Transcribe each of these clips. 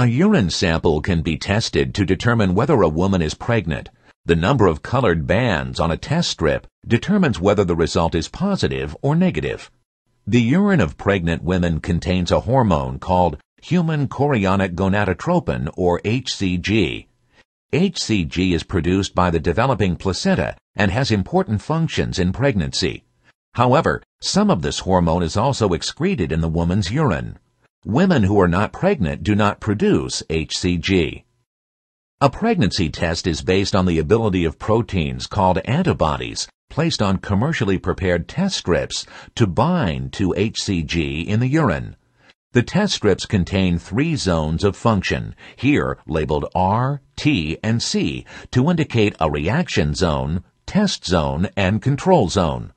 A urine sample can be tested to determine whether a woman is pregnant. The number of colored bands on a test strip determines whether the result is positive or negative. The urine of pregnant women contains a hormone called human chorionic gonadotropin or HCG. HCG is produced by the developing placenta and has important functions in pregnancy. However, some of this hormone is also excreted in the woman's urine. Women who are not pregnant do not produce HCG. A pregnancy test is based on the ability of proteins called antibodies placed on commercially prepared test strips to bind to HCG in the urine. The test strips contain three zones of function, here labeled R, T, and C, to indicate a reaction zone, test zone, and control zone.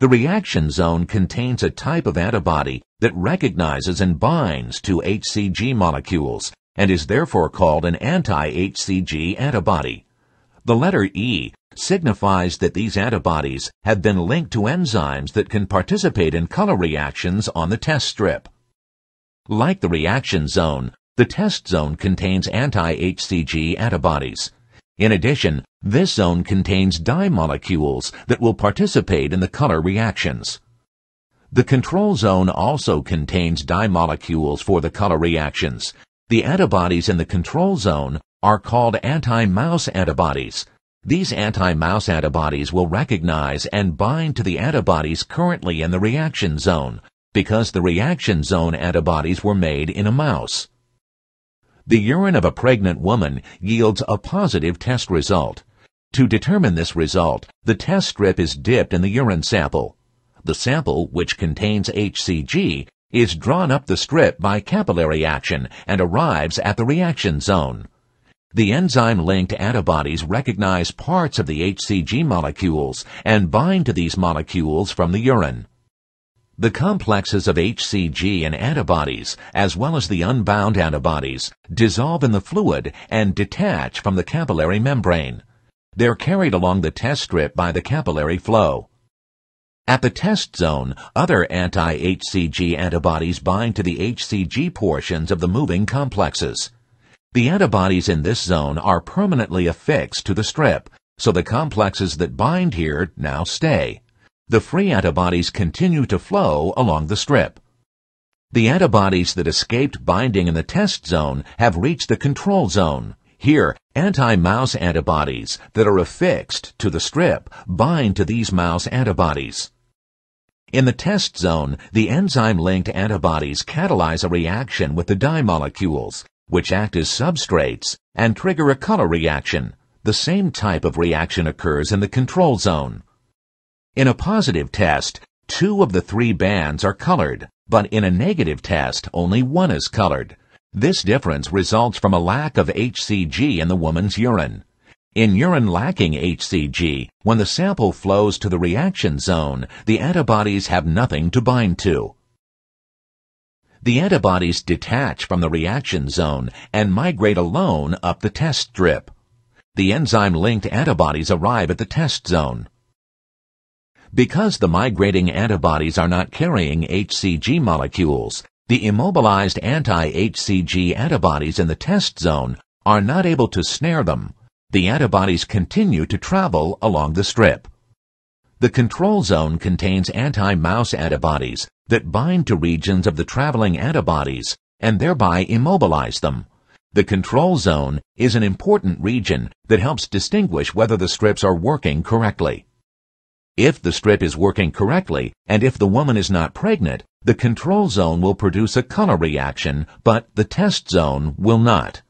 The reaction zone contains a type of antibody that recognizes and binds to HCG molecules and is therefore called an anti-HCG antibody. The letter E signifies that these antibodies have been linked to enzymes that can participate in color reactions on the test strip. Like the reaction zone, the test zone contains anti-HCG antibodies. In addition, this zone contains dye molecules that will participate in the color reactions. The control zone also contains dye molecules for the color reactions. The antibodies in the control zone are called anti-mouse antibodies. These anti-mouse antibodies will recognize and bind to the antibodies currently in the reaction zone because the reaction zone antibodies were made in a mouse. The urine of a pregnant woman yields a positive test result. To determine this result, the test strip is dipped in the urine sample. The sample, which contains HCG, is drawn up the strip by capillary action and arrives at the reaction zone. The enzyme-linked antibodies recognize parts of the HCG molecules and bind to these molecules from the urine. The complexes of HCG and antibodies, as well as the unbound antibodies, dissolve in the fluid and detach from the capillary membrane. They're carried along the test strip by the capillary flow. At the test zone, other anti-HCG antibodies bind to the HCG portions of the moving complexes. The antibodies in this zone are permanently affixed to the strip, so the complexes that bind here now stay the free antibodies continue to flow along the strip. The antibodies that escaped binding in the test zone have reached the control zone. Here, anti-mouse antibodies that are affixed to the strip bind to these mouse antibodies. In the test zone, the enzyme-linked antibodies catalyze a reaction with the dye molecules, which act as substrates and trigger a color reaction. The same type of reaction occurs in the control zone. In a positive test, two of the three bands are colored, but in a negative test, only one is colored. This difference results from a lack of HCG in the woman's urine. In urine lacking HCG, when the sample flows to the reaction zone, the antibodies have nothing to bind to. The antibodies detach from the reaction zone and migrate alone up the test strip. The enzyme-linked antibodies arrive at the test zone. Because the migrating antibodies are not carrying HCG molecules, the immobilized anti-HCG antibodies in the test zone are not able to snare them. The antibodies continue to travel along the strip. The control zone contains anti-mouse antibodies that bind to regions of the traveling antibodies and thereby immobilize them. The control zone is an important region that helps distinguish whether the strips are working correctly. If the strip is working correctly, and if the woman is not pregnant, the control zone will produce a color reaction, but the test zone will not.